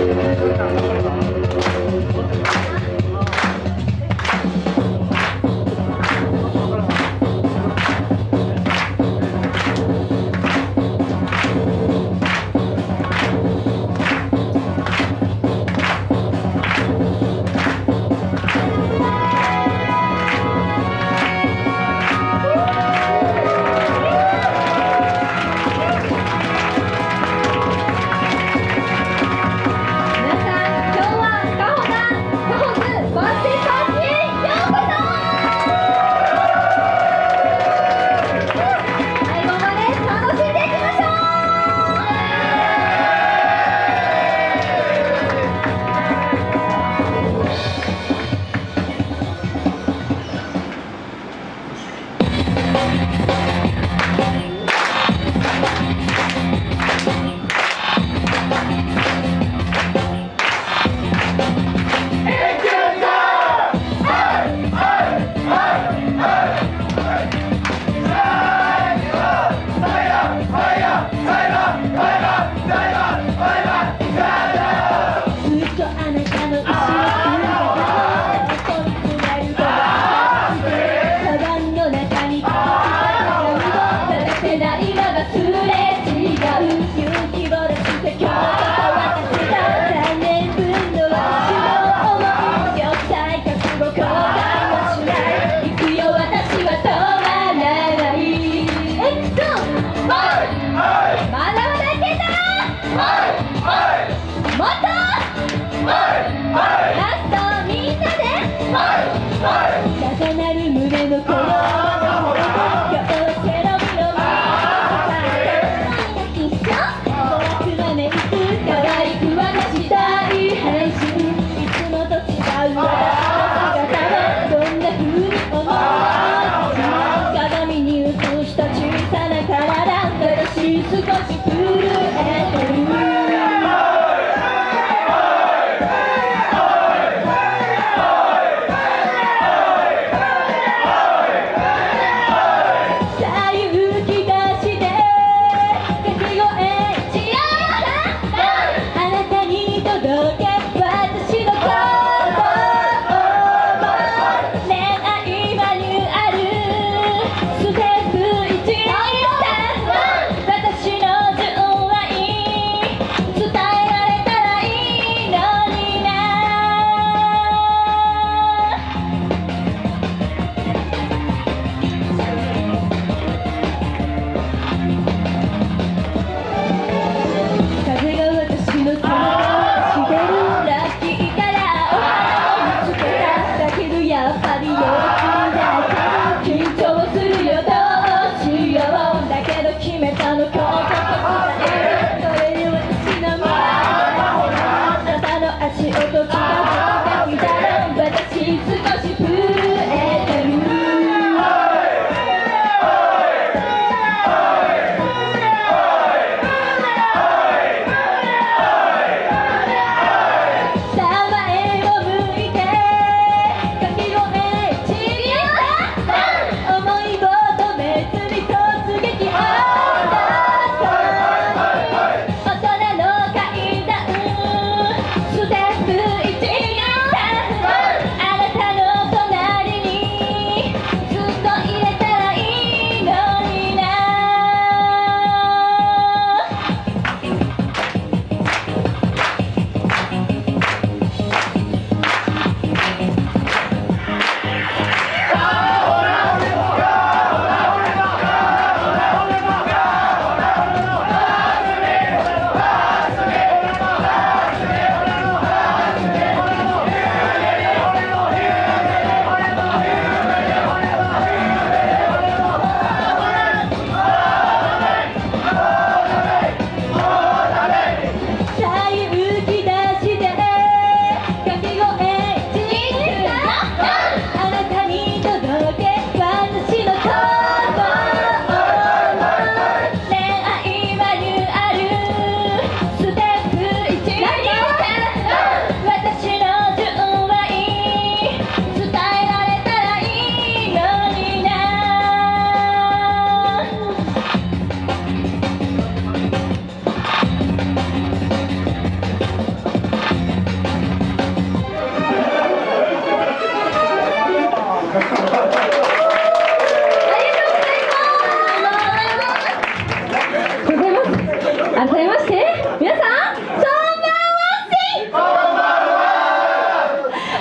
皆さ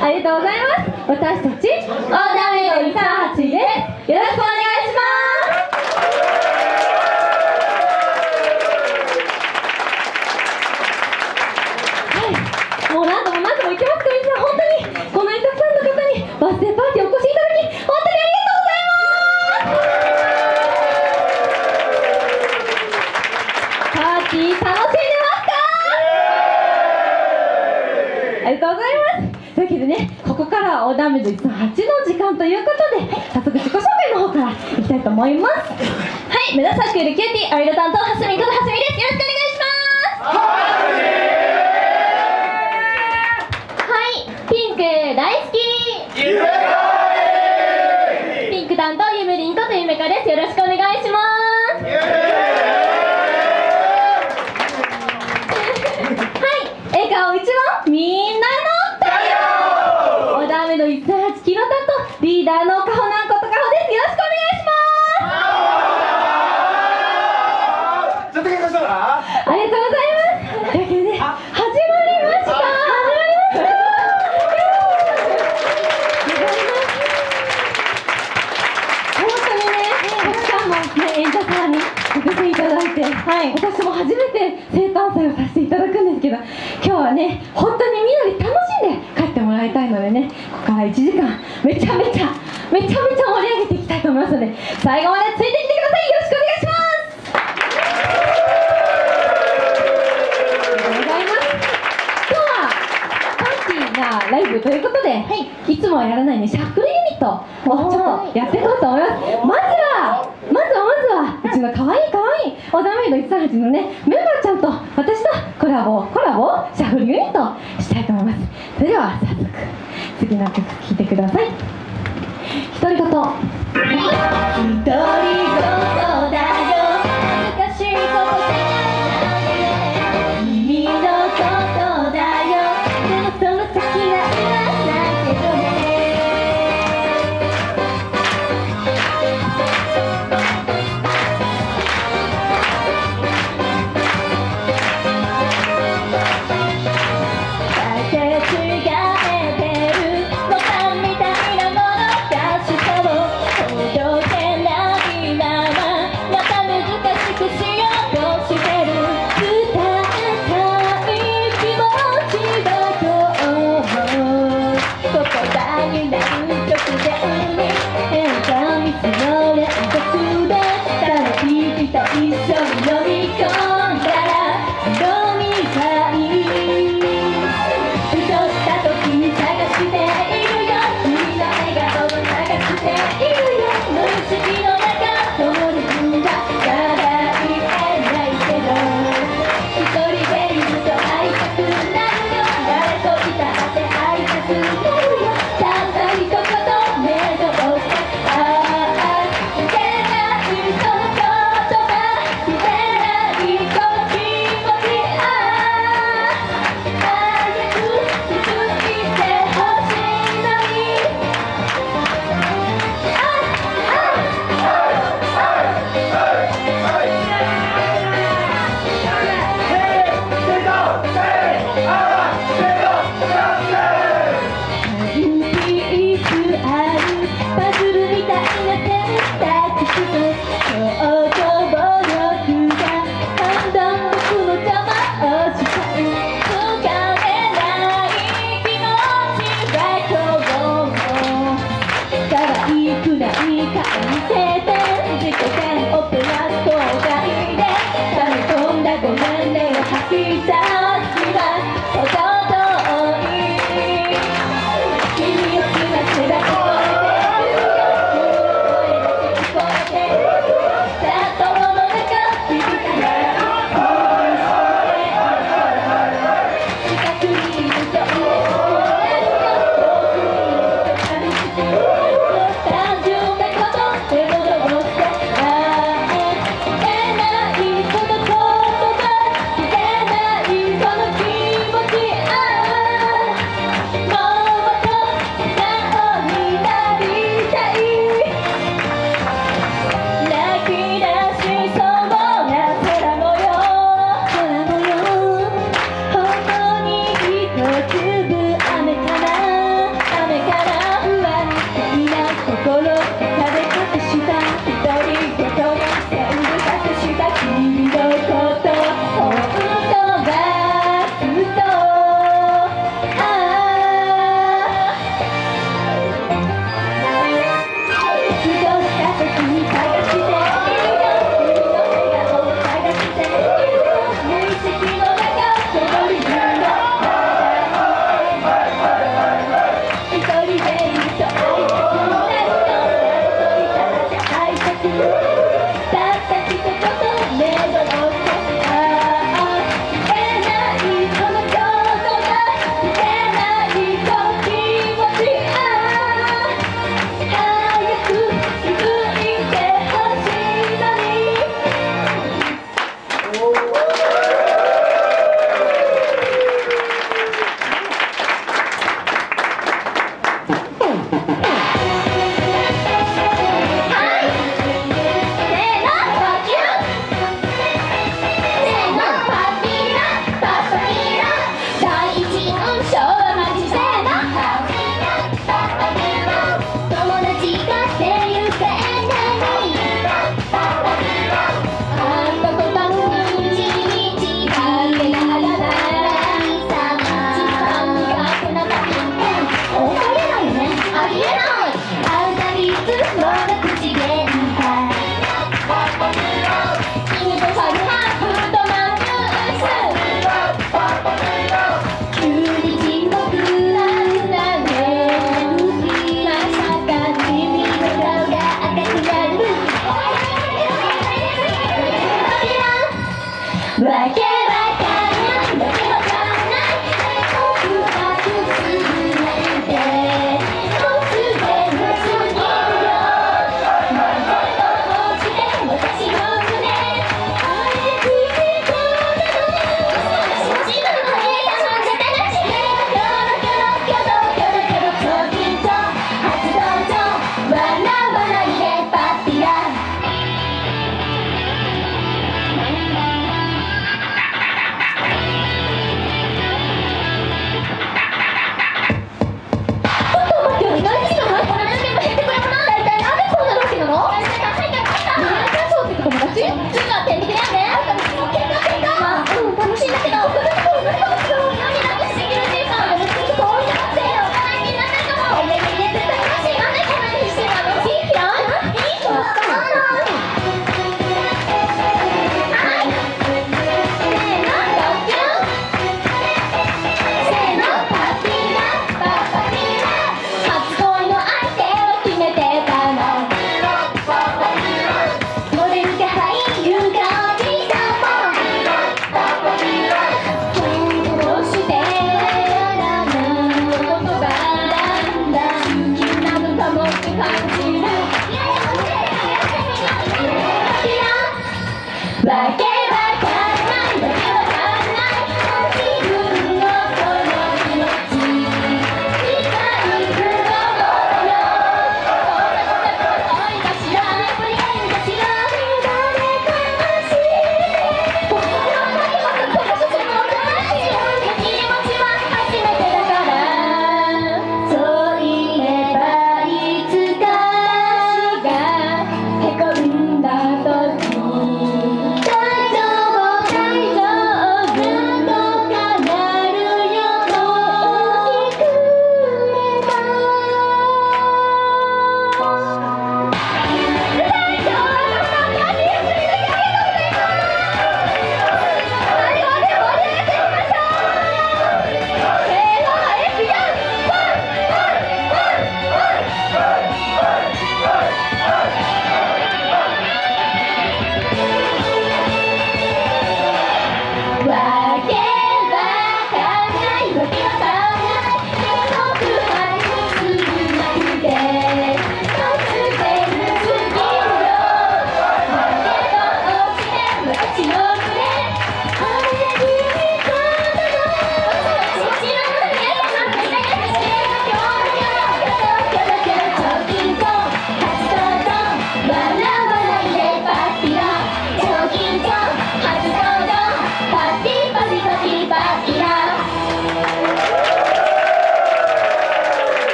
私たちオーダーメイド138ですよろしくお願い。しますはいもう何度も何度も行きますけど皆さん本当にこんなにたくさんの方にバースデーパーティーお越しいただき本当にありがとうございますというわけでねここからはオーダーメイド138の時間ということで早速自己紹介の方からいきたいと思います。はい目指さくいるキューティーアイドル担当はすみことはすみです。よろしくお願いします。はいピンク大好き。ピンク担当ゆめりんことゆめかです。よろしくお願いします。はい笑顔一番？みんなの太陽オーダーメイド138キロ担当リーダーのかほなんことかほですよろしくお願いしますちょっと喧嘩した。なありがとうございます。というわけでね、始まりました。始まりました。本当にね、た。くさんのね、演者さんにお越しいた。だいて、はい、私も初めて生誕祭をさせていた。だくんですけど、今日はね、本当にみんなで楽しんで帰ってもらいたいのでね、ここから1時間、めちゃめちゃ、めちゃめちゃ盛り上げていきたいと思いますので、最後までついてきてください。よろしくお願いします。ありがとうございます。今日はパーティーなライブということで、はい、いつもはやらないねシャッフルユニットをちょっとやっていこうと思います。まずは、まずはまずはうちの可愛い可愛いオダメイド138のねメンバーちゃんと私とコラボコラボシャッフルユニットをしたいと思います。それでは次の曲聴いてください。独り言。